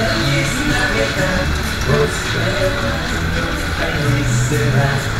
Feliz Navidad, prospera, feliz será.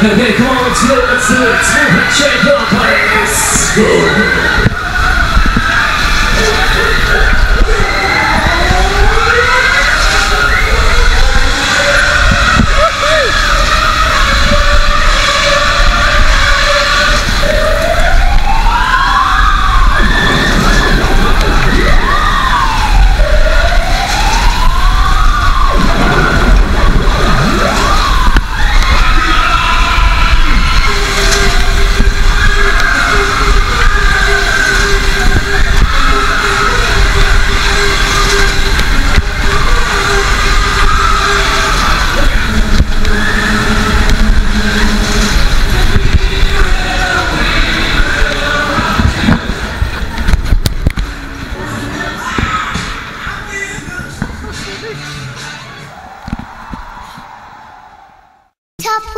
come on, let's do it, let's do it. Let's move it, shake it up,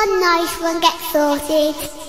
one nice one gets sorted.